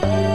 Bye.